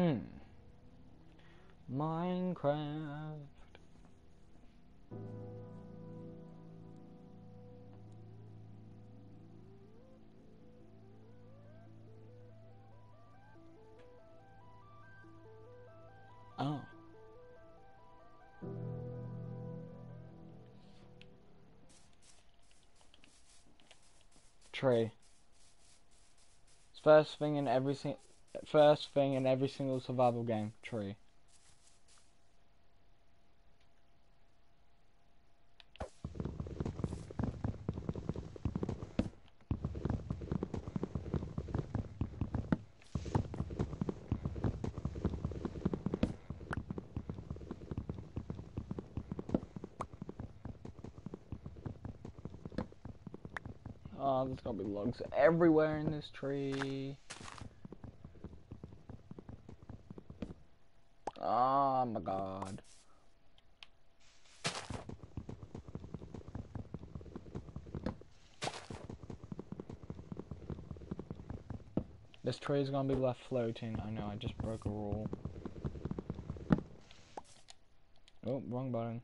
Hmm. Minecraft. Oh. Tree. It's first thing in every sing first thing in every single survival game. Tree. Oh, there's gonna be logs everywhere in this tree. Oh my god. This tree is gonna be left floating. I know, I just broke a rule. Oh, wrong button.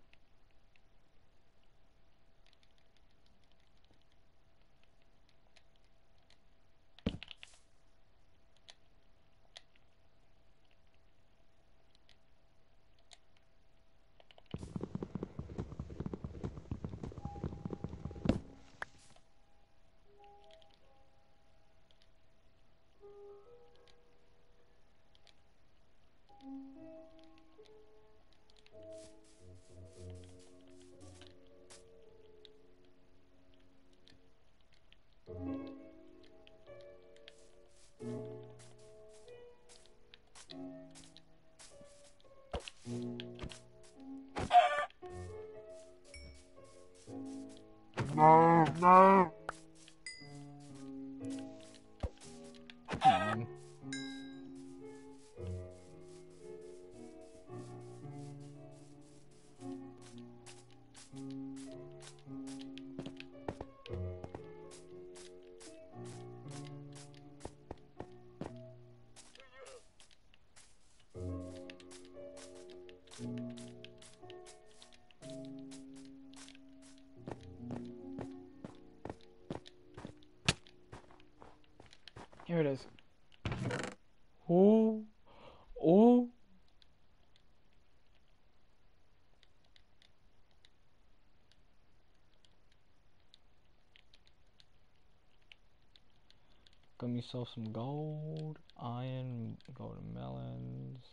Got myself some gold, iron, golden melons,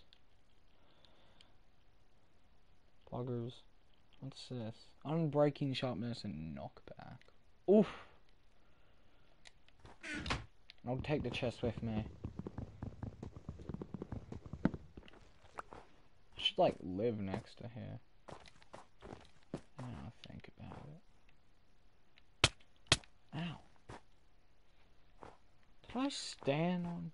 pluggers. What's this? Unbreaking sharpness and knockback. Oof. I'll take the chest with me. I should like live next to here. Now I think about it. Ow. Did I stand on?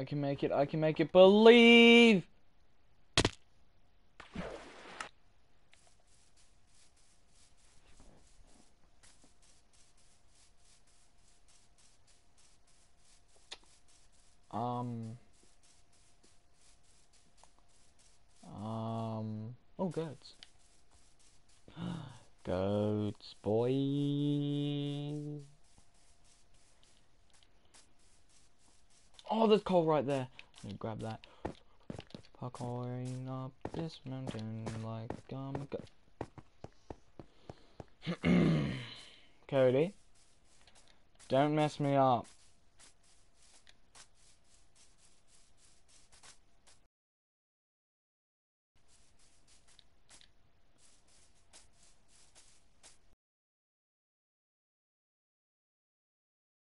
I can make it, I can make it believe! Um. Um. Oh, goats. There's coal right there. Let me grab that. Parkouring up this mountain like I'm. Cody, don't mess me up.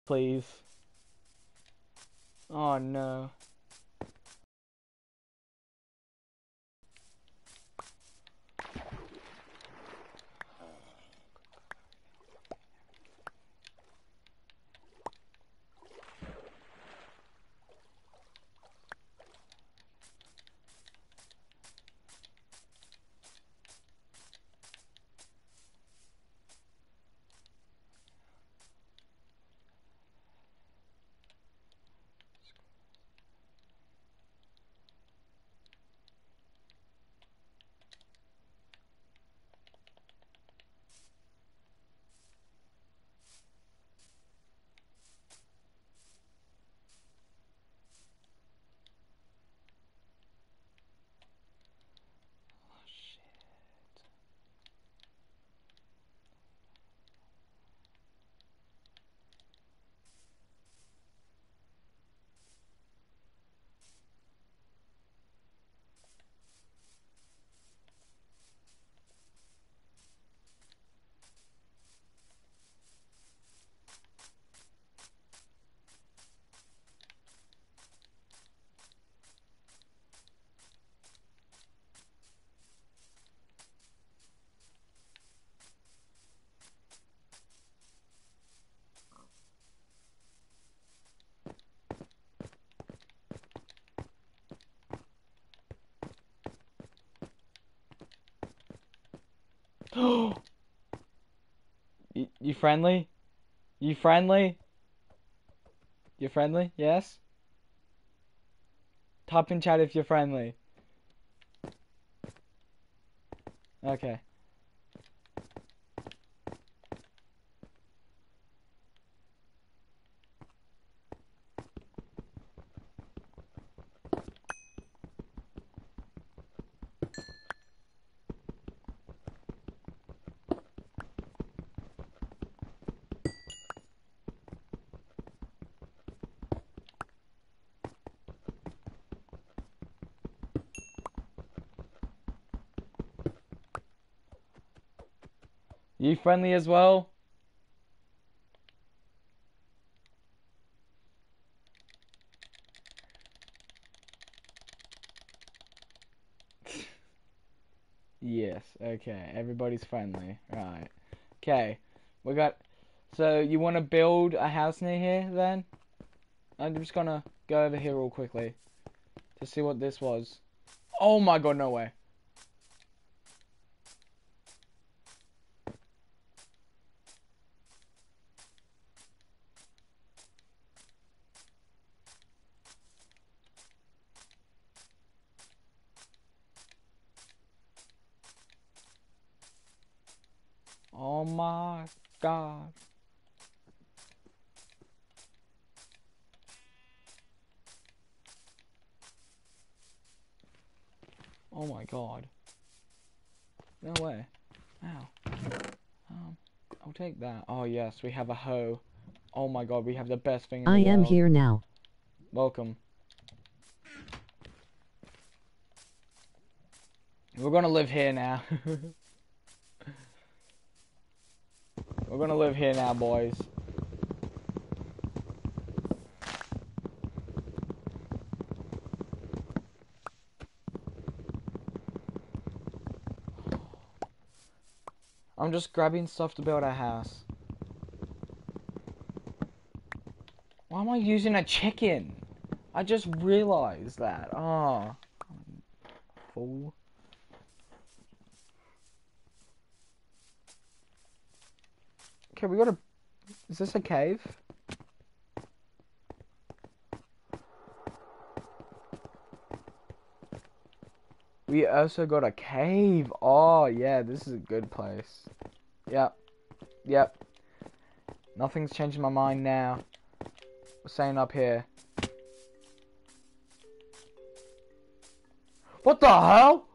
Please. Oh no. You friendly? You friendly? You friendly? Yes? Type in chat if you're friendly. Okay. Friendly as well? yes, okay. Everybody's friendly. Right. Okay. We got so you want to build a house near here then? I'm just gonna go over here real quickly to see what this was. Oh my god, no way. Oh my god. Oh my god. No way. Ow. Um, I'll take that. Oh yes, we have a hoe. Oh my god, we have the best thing in I am world. here now. Welcome. We're gonna live here now. We're gonna live here now, boys. I'm just grabbing stuff to build a house. Why am I using a chicken? I just realized that. Oh. Fool. Okay, we got a. Is this a cave? We also got a cave. Oh, yeah, this is a good place. Yep. Yep. Nothing's changing my mind now. We're staying up here. What the hell?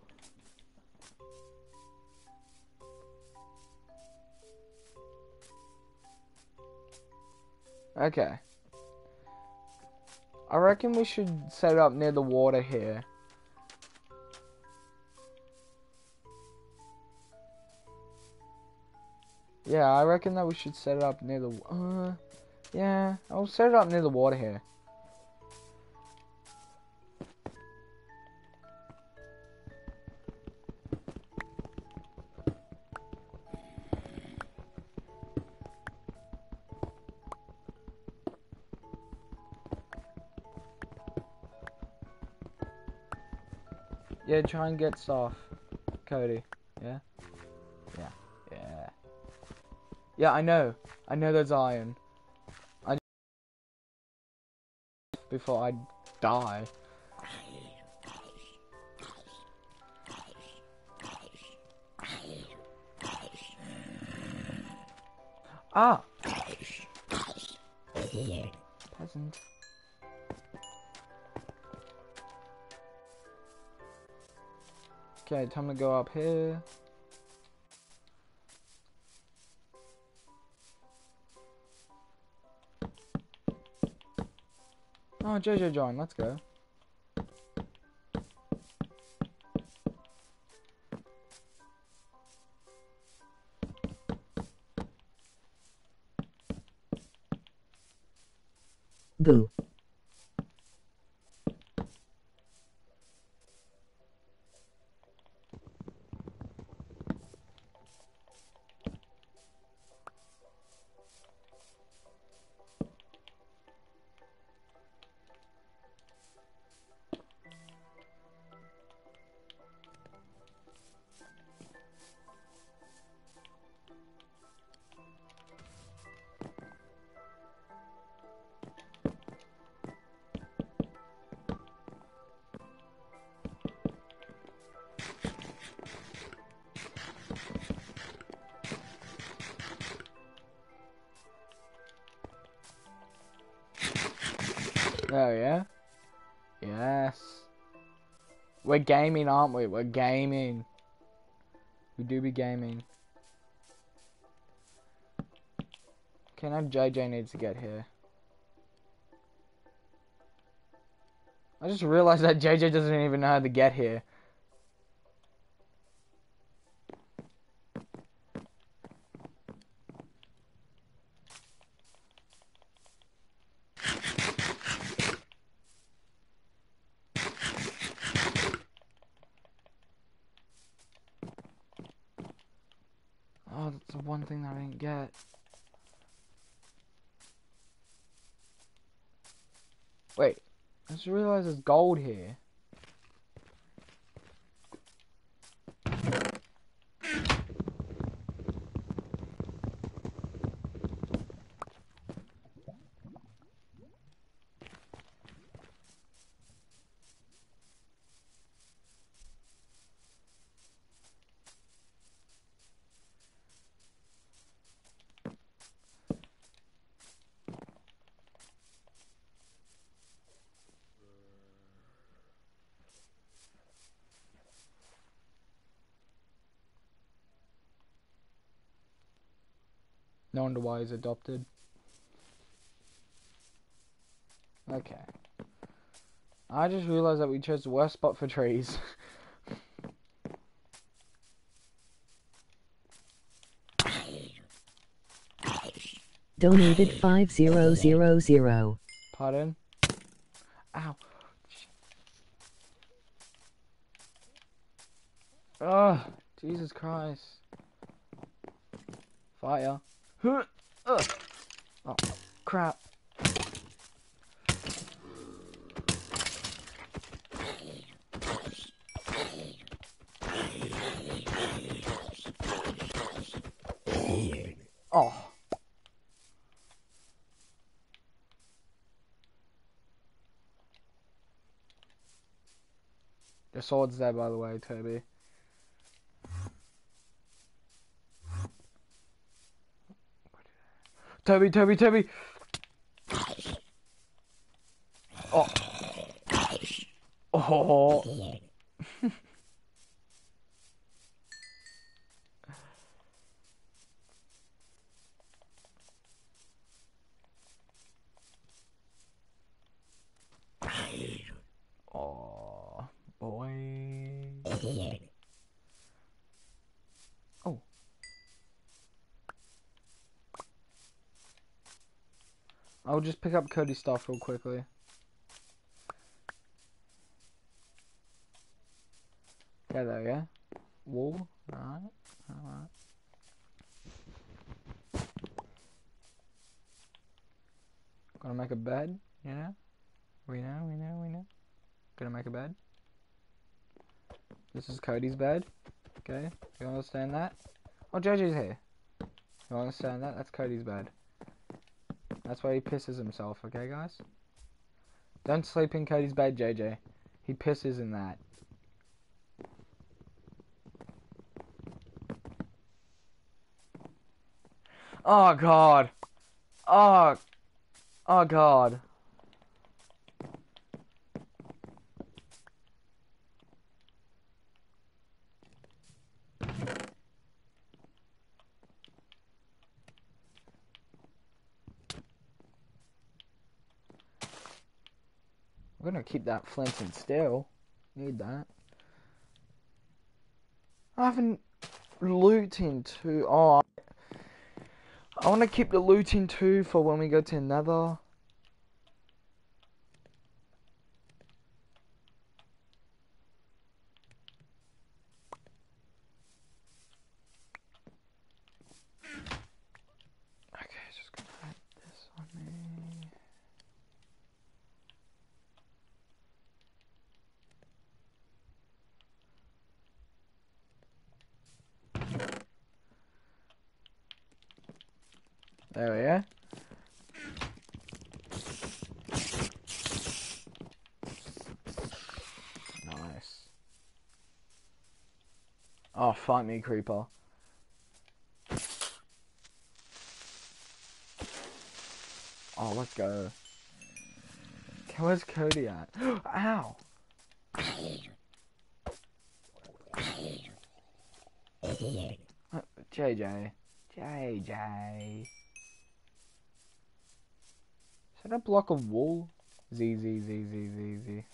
Okay. I reckon we should set it up near the water here. Yeah, I reckon that we should set it up near the. Uh, yeah, I'll set it up near the water here. Try and get stuff, Cody. Yeah? Yeah. Yeah. Yeah, I know. I know there's iron. I before I die. Ah! Peasant. Okay, time to go up here. Oh, JJ John, let's go. We're gaming, aren't we? We're gaming. We do be gaming. Okay, now JJ needs to get here. I just realized that JJ doesn't even know how to get here. That's the one thing that I didn't get. Wait, I just realized there's gold here. Wonder why he's adopted. Okay. I just realized that we chose the worst spot for trees. Donated 5000. Pardon? Ow. Oh, Jesus Christ. Fire. Huh. Oh, crap. Oh. Your sword's there, by the way, Toby. Toby, Toby, Toby! Oh. Oh. Oh, boy. Oh. I'll just pick up Cody's stuff real quickly. Yeah, there we go. Wool. Alright. Alright. Gonna make a bed, you know? We know, we know, we know. Gonna make a bed. This is Cody's bed. Okay, you understand that? Oh, JJ's here. You understand that? That's Cody's bed. That's why he pisses himself, okay, guys? Don't sleep in Cody's bed, JJ. He pisses in that. Oh, God. Oh. Oh, God. Keep that flint and steel. Need that. I haven't looting too. Oh, I want to keep the looting too for when we go to Nether. There we go. Nice. Oh, fuck me, creeper. Oh, let's go. Where's Cody at? Ow! Uh, JJ. JJ. That a block of wool? Z Z Z Z Z Z.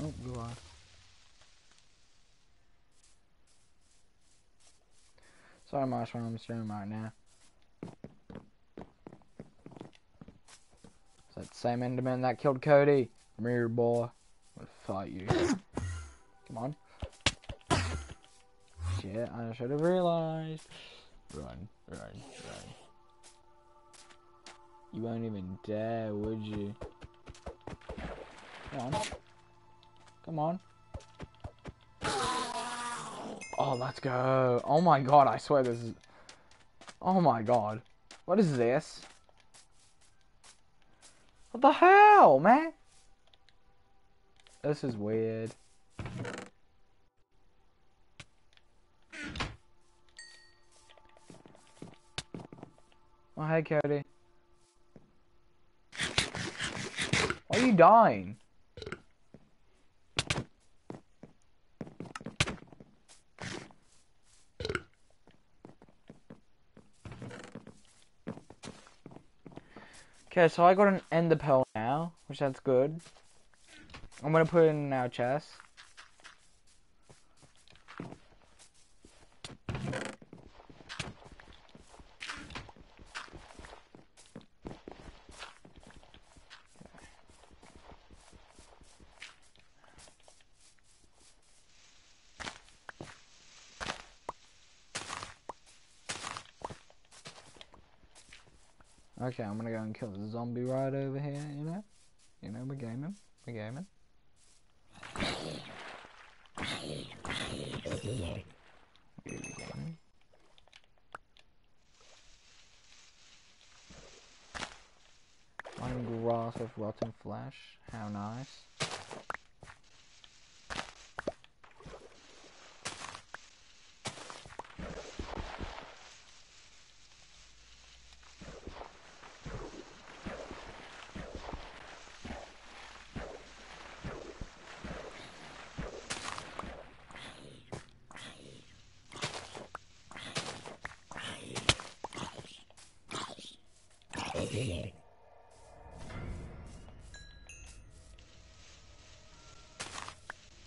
Oh, go on. I'm streaming right now. Is that same Enderman that killed Cody? Come here, boy. I'm gonna fight you. Come on. Shit, I should have realized. Run, run, run. You won't even dare, would you? Come on. Come on. Oh, let's go. Oh my god, I swear this is... Oh my god. What is this? What the hell, man? This is weird. Oh, hey, Cody. Why are you dying? Okay, so I got an ender pearl now, which that's good. I'm gonna put it in our chest. Okay, I'm gonna go and kill the zombie right over here, you know? You know, we're gaming. We're gaming. We're. One grass with rotten flesh. How nice.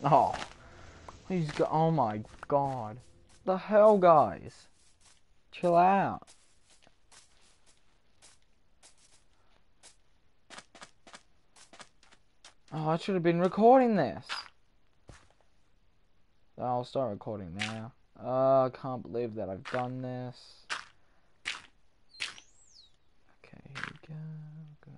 Oh, he's. Oh my god, the hell, guys, chill out. Oh, I should have been recording this. I'll start recording now. Oh, I can't believe that I've done this. Okay, here we go. Gonna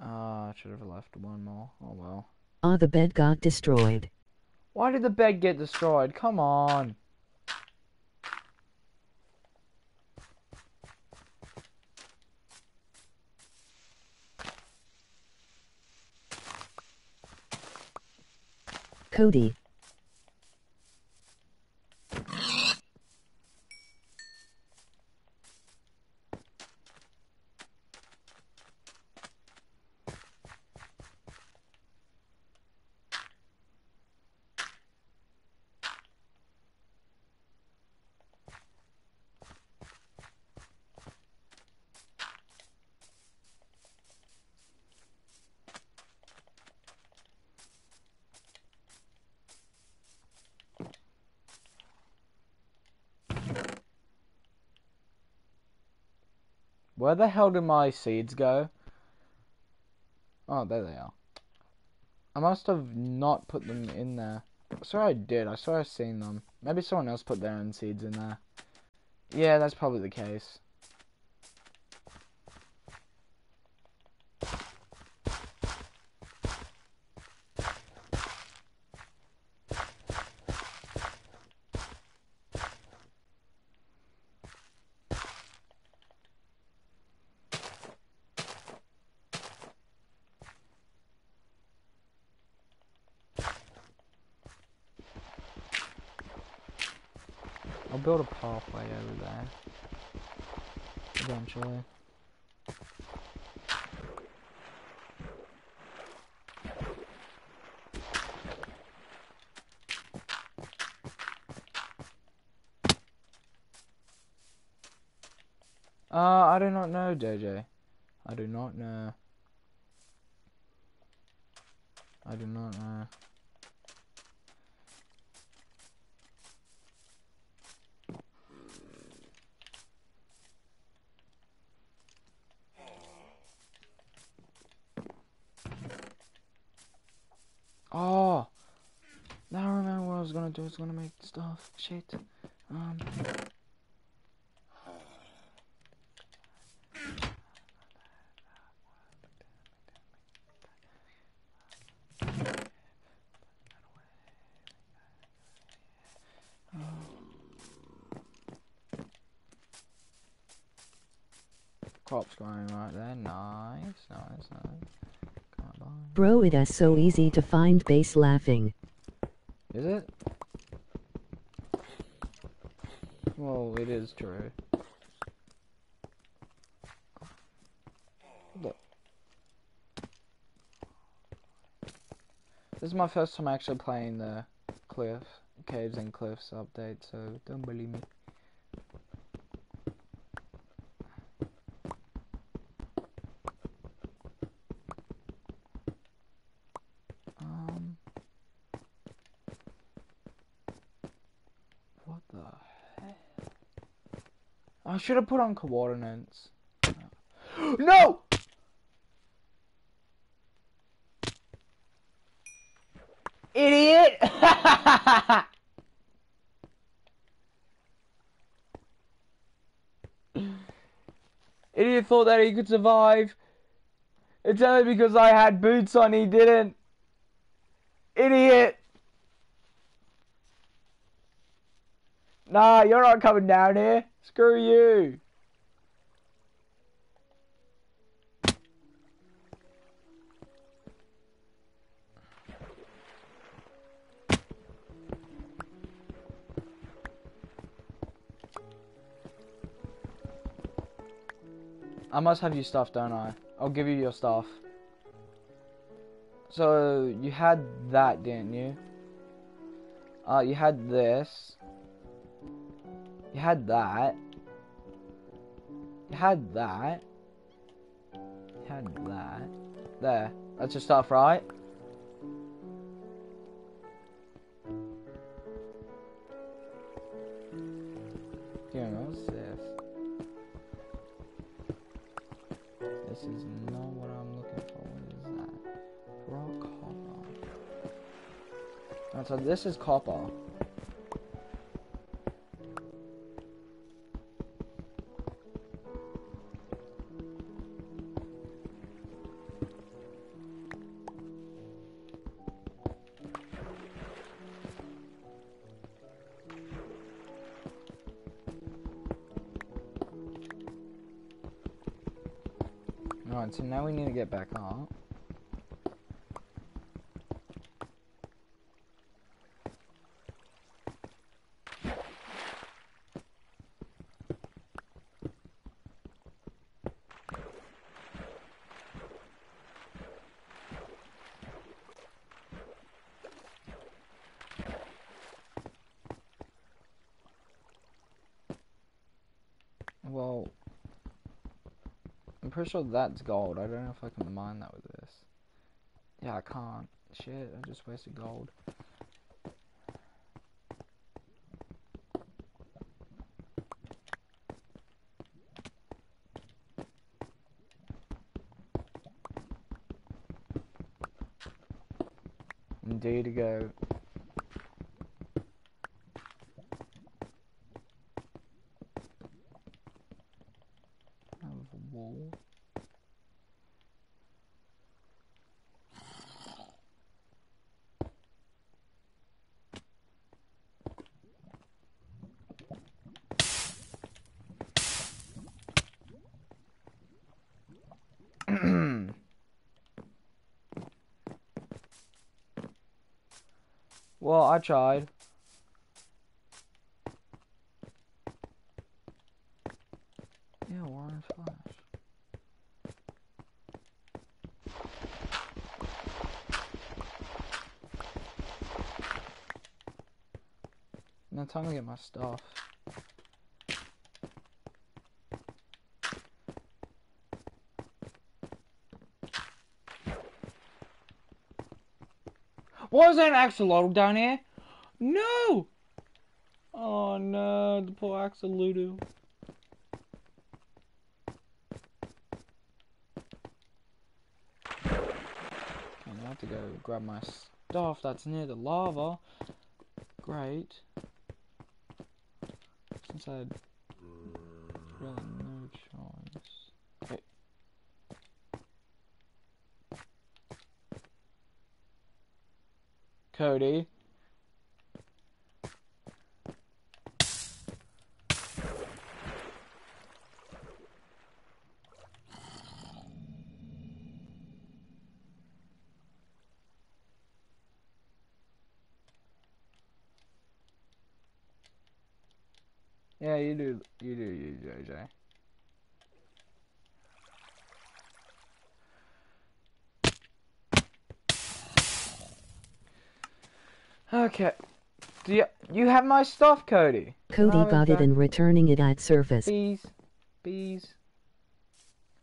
Ah, I should have left one more. Oh well. Ah, the bed got destroyed. Why did the bed get destroyed? Come on. Cody, Where the hell did my seeds go? Oh, there they are. I must have not put them in there. I swear I did. I swear I've seen them. Maybe someone else put their own seeds in there. Yeah, that's probably the case. Build a pathway over there. Eventually. Uh, I do not know, JJ. I do not know. I do not know. Oh! Now I remember I was gonna do. I was gonna make stuff. Shit. Um. Crops growing right there. Nice, nice, nice. Come on. Bro, it is so easy to find base laughing. Is it? Well, it is true. Look. This is my first time actually playing the Cliff, Caves and Cliffs update, so don't believe me. Um. What the heck? I should have put on coordinates. No! Idiot! Idiot thought that he could survive. It's only because I had boots on he didn't. Idiot! Nah, you're not coming down here. Screw you. I must have your stuff, don't I? I'll give you your stuff. So, you had that, didn't you? Uh, you had this. You had that. You had that. You had that. There. That's your stuff, right? Yeah, what's this? This is not what I'm looking for. What is that? Raw copper. Oh, so this is copper. Well, I'm pretty sure that's gold. I don't know if I can mine that with this. Yeah, I can't. Shit, I just wasted gold. I tried. Yeah, Warren Flash. Now time to get my stuff. Why is there an axolotl down here? No! Oh no, the poor axolotl. I have to go grab my stuff that's near the lava. Great. Since I really no choice. Cody. Yeah, you do. You do, you, JJ. Okay. Do you, you have my stuff, Cody? Cody Oh, got it and returning it at surface. Bees. Bees.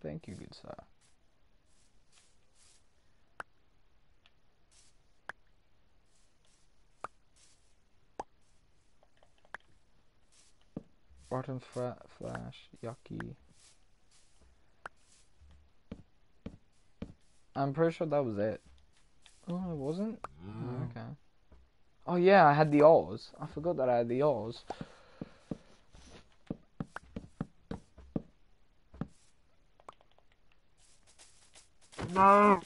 Thank you, good sir. Rotten flat flash, yucky. I'm pretty sure that was it. Oh, it wasn't? Mm-hmm. Oh, okay. Oh yeah, I had the Oz. I forgot that I had the Oz. No.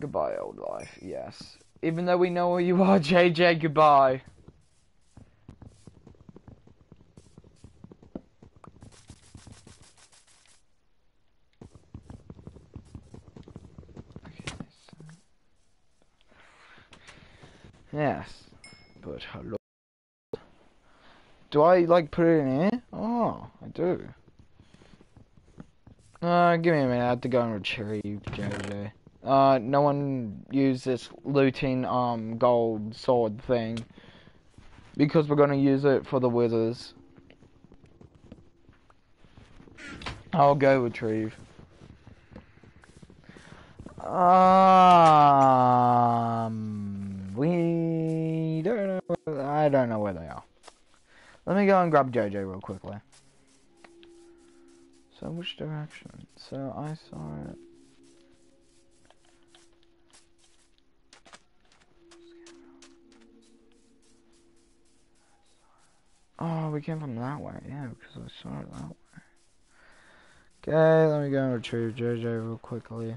Goodbye, old life. Yes. Even though we know where you are, JJ, goodbye. Okay, so- Yes, but hello. Do I like put it in here? Oh, I do. Uh, give me a minute. I have to go and retrieve JJ. Uh, no one use this looting um gold sword thing because we're gonna use it for the withers. I'll go retrieve. Um, we don't know. I don't know where they are. Let me go and grab JJ real quickly. So which direction? So I saw it. Oh, we came from that way. Yeah, because I saw it that way. Okay, let me go and retrieve JJ real quickly.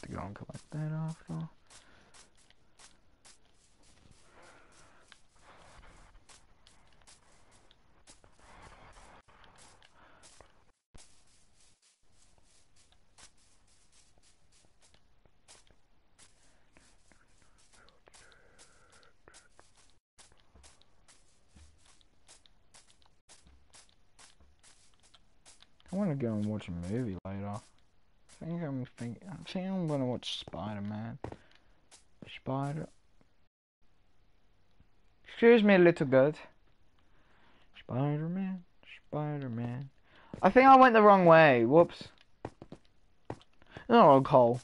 Have to go and collect that after. I want to go and watch a movie later. I think I think I'm gonna watch Spider Man. Spider. Excuse me, a little good. Spider Man, Spider Man. I think I went the wrong way. Whoops. Oh, Cole.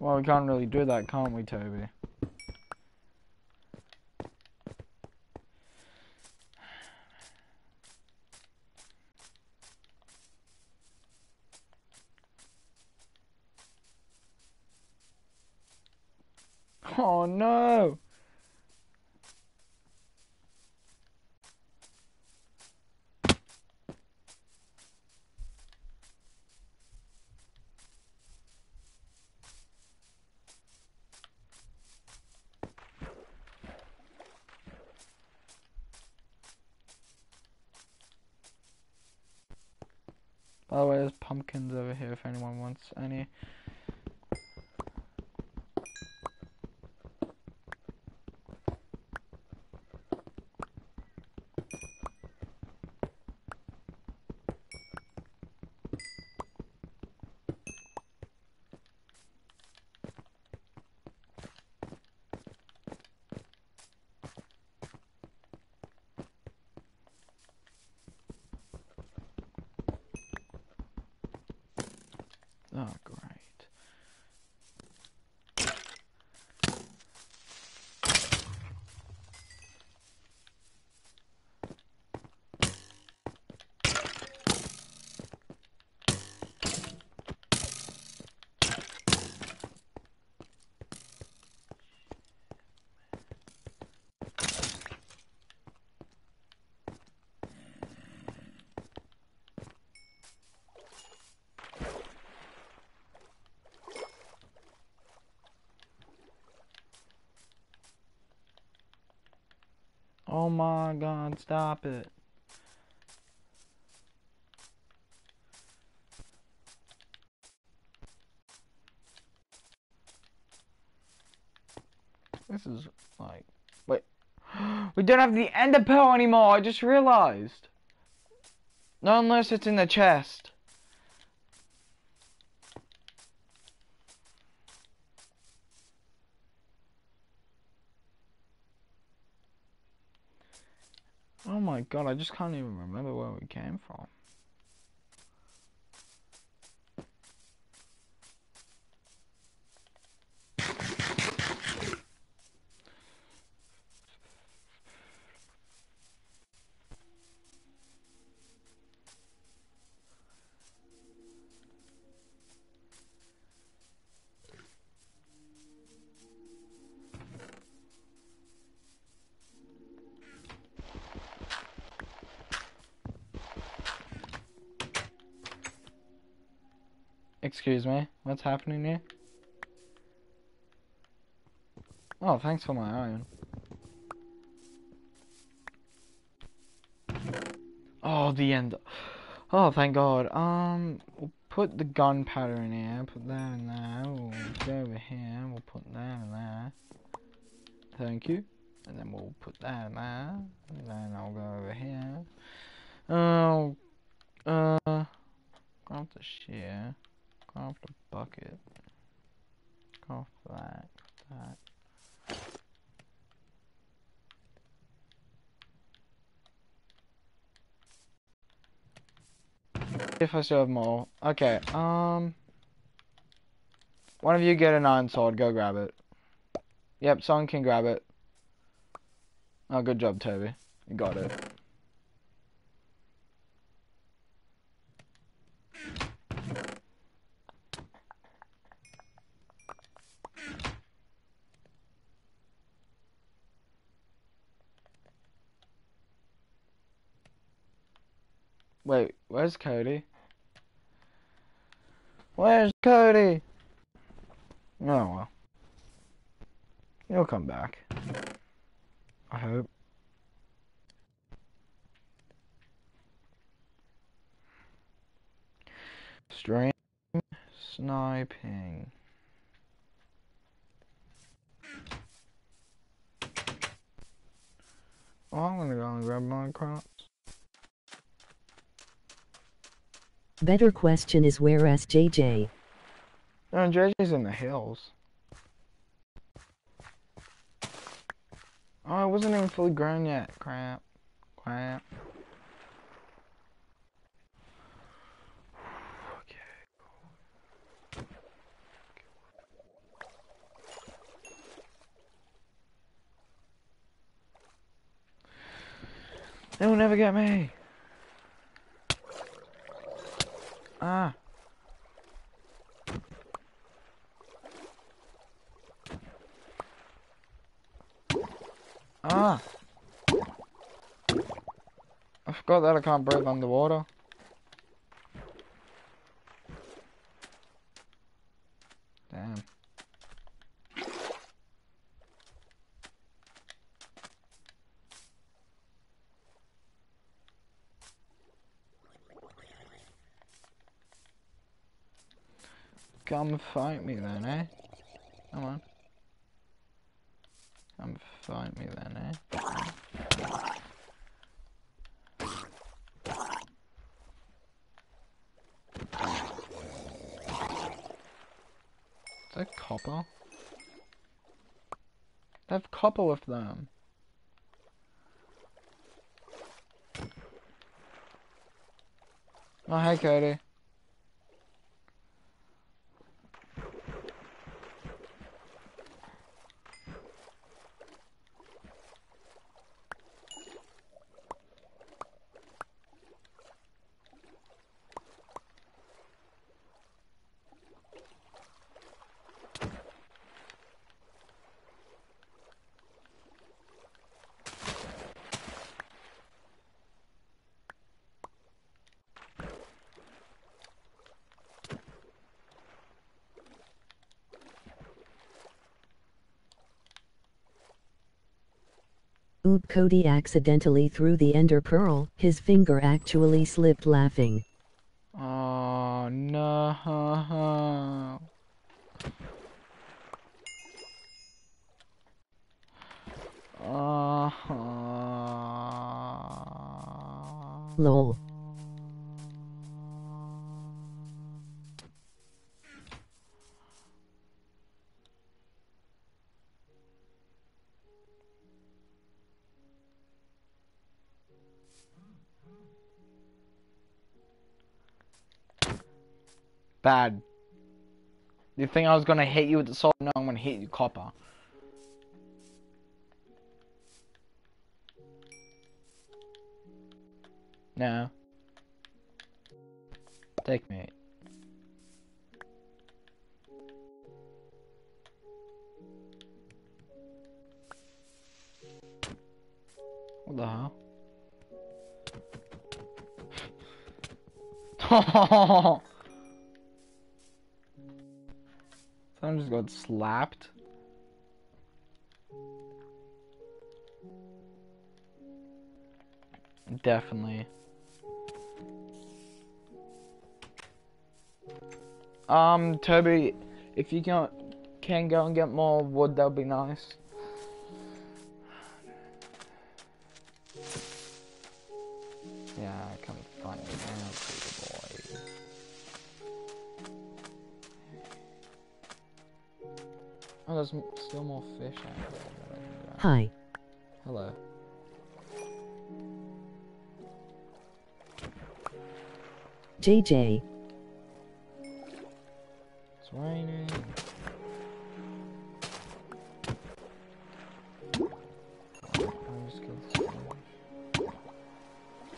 Well, we can't really do that, can't we, Toby? Oh no! By the way, there's pumpkins over here if anyone wants any. Oh, great. Oh my god, stop it. This is like, wait. We don't have the ender pearl anymore, I just realized. Not unless it's in the chest. Oh my god, I just can't even remember where we came from. Excuse me, what's happening here? Oh, thanks for my iron. Oh, the end. Oh, thank God. Um, we'll put the gunpowder in here. Put that in there. We'll go over here. We'll put that in there. Thank you. And then we'll put that in there. And then I'll go over here. Oh, uh, grab the shear. Grab the bucket. Grab that. That. If I still have more. Okay, um. One of you get an iron sword, go grab it. Yep, someone can grab it. Oh, good job, Toby. You got it. Wait, where's Cody? Where's Cody? Oh well. He'll come back. I hope. Stream sniping. Oh, I'm gonna go and grab my crops. Better question is where SJJ? No, JJ's in the hills. Oh, it wasn't even fully grown yet. Crap. Crap. They will never get me. Ah. Ah. I forgot that I can't breathe underwater. Damn. Come fight me then, eh? Come on. Come fight me then, eh? Is that copper? They have copper with them. Oh, hey, Cody. Cody accidentally threw the ender pearl, his finger actually slipped laughing. Oh no. Oh. Lol. Bad. You think I was gonna hit you with the sword? No, I'm gonna hit you copper. No. Take me. What the hell? Someone just got slapped. Definitely. Um, Toby, if you can, can go and get more wood, that would be nice. Yeah, I can't find it now, there's still more fish out there. Hi. Hello. JJ. It's raining.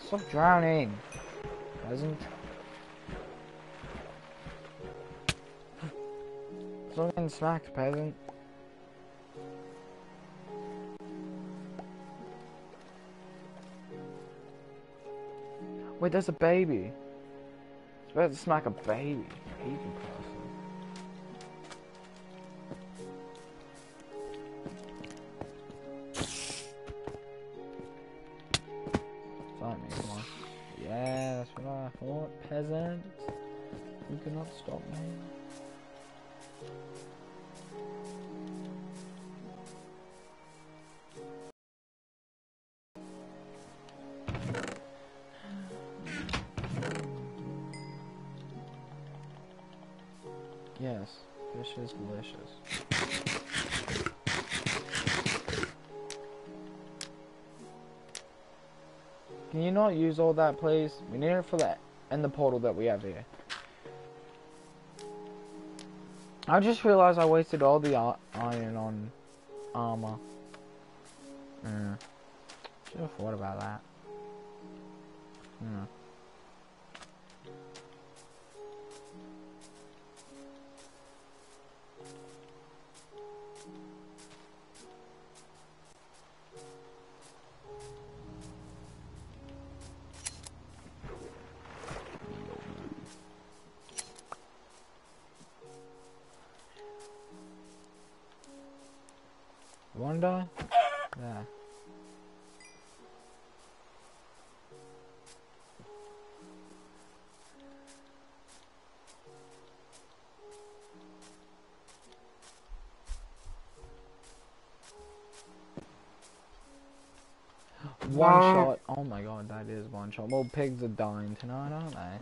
Stop drowning, peasant. Stop getting smacked, peasant. Wait, there's a baby. It's about to smack a baby. Can you not use all that, please? We need it for that and the portal that we have here. I just realized I wasted all the iron on armor. Mm. Should have thought about that. Hmm. One pigs are dying tonight, aren't they?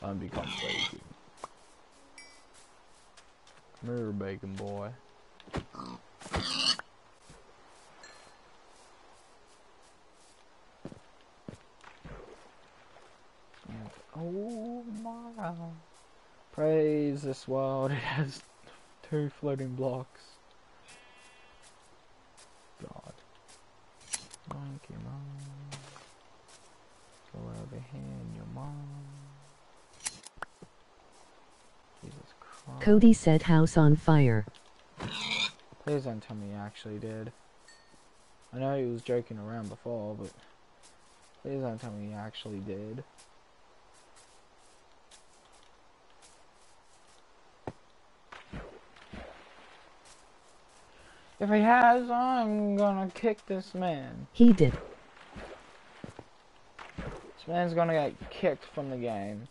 Don't become. Come here, bacon boy. Oh my. Praise this world, it has two floating blocks. God. Monkey mom. Over your mom. Jesus Christ. Cody set house on fire. Please don't tell me he actually did. I know he was joking around before, but please don't tell me he actually did. If he has, I'm gonna kick this man. He did. This man's gonna get kicked from the game.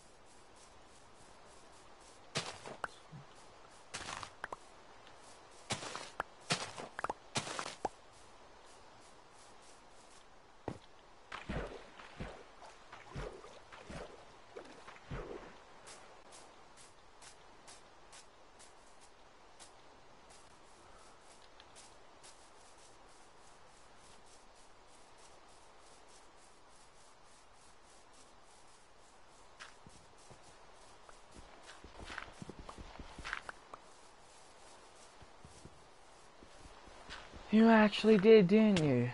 You actually did, didn't you?